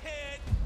black.